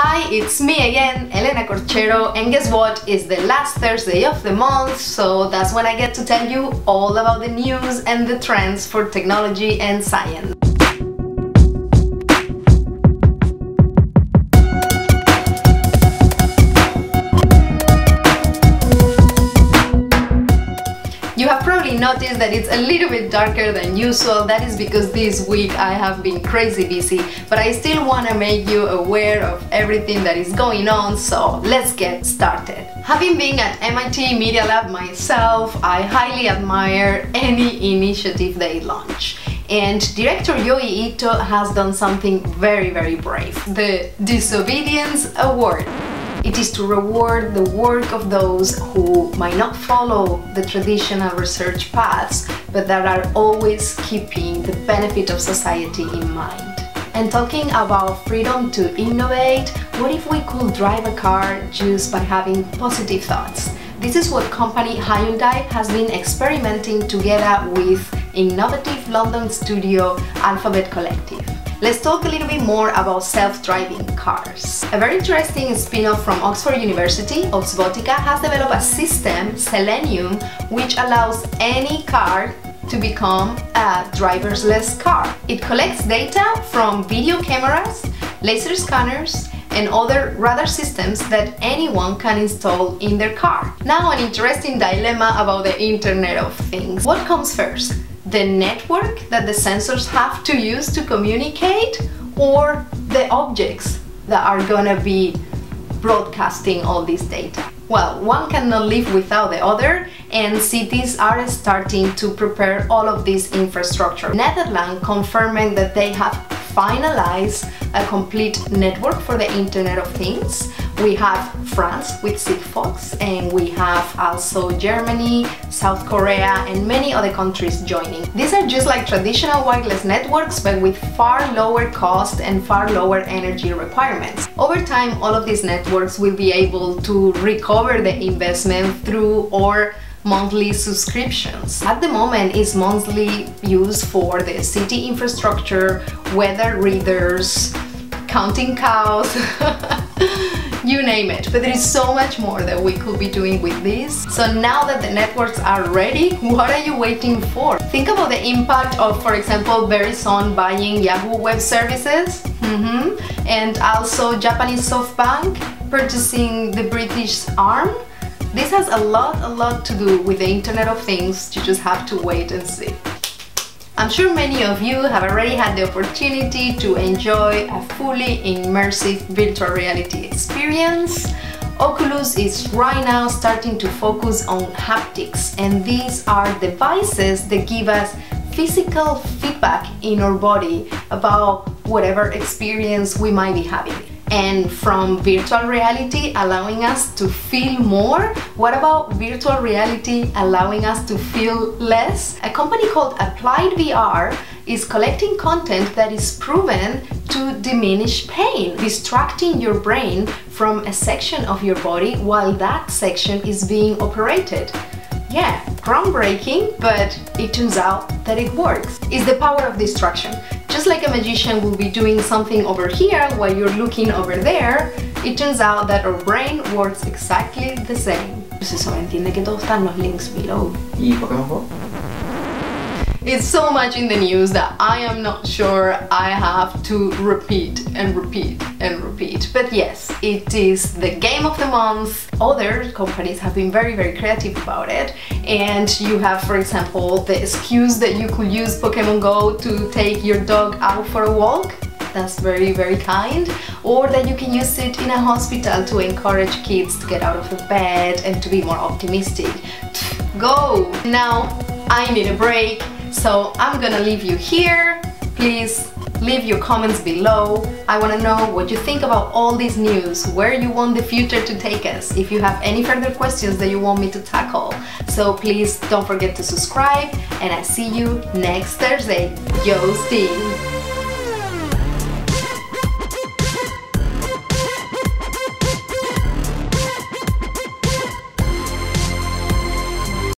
Hi, it's me again, Elena Corchero, and guess what? It's the last Thursday of the month, so that's when I get to tell you all about the news and the trends for technology and science. Noticed that it's a little bit darker than usual. That is because this week I have been crazy busy, but I still want to make you aware of everything that is going on, so let's get started. Having been at MIT Media Lab myself, I highly admire any initiative they launch. And director Joi Ito has done something very, very brave. The Disobedience Award. It is to reward the work of those who might not follow the traditional research paths, but that are always keeping the benefit of society in mind. And talking about freedom to innovate, what if we could drive a car just by having positive thoughts? This is what company Hyundai has been experimenting together with innovative London studio Alphabet Collective. Let's talk a little bit more about self-driving cars. A very interesting spin-off from Oxford University, Oxbotica, has developed a system, Selenium, which allows any car to become a driverless car. It collects data from video cameras, laser scanners, and other radar systems that anyone can install in their car. Now an interesting dilemma about the Internet of Things. What comes first? The network that the sensors have to use to communicate or the objects that are gonna be broadcasting all this data. Well, one cannot live without the other and cities are starting to prepare all of this infrastructure. Netherlands confirming that they have finalized a complete network for the Internet of Things. We have France with Sigfox and we have also Germany, South Korea and many other countries joining. These are just like traditional wireless networks but with far lower cost and far lower energy requirements. Over time all of these networks will be able to recover the investment through or monthly subscriptions. At the moment, it's monthly use for the city infrastructure, weather readers, counting cows, you name it. But there is so much more that we could be doing with this. So now that the networks are ready, what are you waiting for? Think about the impact of, for example, Verizon buying Yahoo Web Services mm -hmm. and also Japanese SoftBank purchasing the British ARM this has a lot, a lot to do with the Internet of Things, you just have to wait and see. I'm sure many of you have already had the opportunity to enjoy a fully immersive virtual reality experience. Oculus is right now starting to focus on haptics and these are devices that give us physical feedback in our body about whatever experience we might be having and from virtual reality allowing us to feel more, what about virtual reality allowing us to feel less? A company called Applied VR is collecting content that is proven to diminish pain, distracting your brain from a section of your body while that section is being operated. Yeah, groundbreaking, but it turns out that it works. It's the power of distraction. Just like a magician will be doing something over here while you're looking over there, it turns out that our brain works exactly the same. Pues eso entiende que todo está en los links below. ¿Y Pokémon Go? It's so much in the news that I am not sure I have to repeat and repeat and repeat. But yes, it is the game of the month. Other companies have been very, very creative about it. And you have, for example, the excuse that you could use Pokemon Go to take your dog out for a walk that's very very kind or that you can use it in a hospital to encourage kids to get out of the bed and to be more optimistic go now I need a break so I'm gonna leave you here. Please leave your comments below. I want to know what you think about all this news, where you want the future to take us, if you have any further questions that you want me to tackle. So please don't forget to subscribe and I see you next Thursday. YoSTEAM!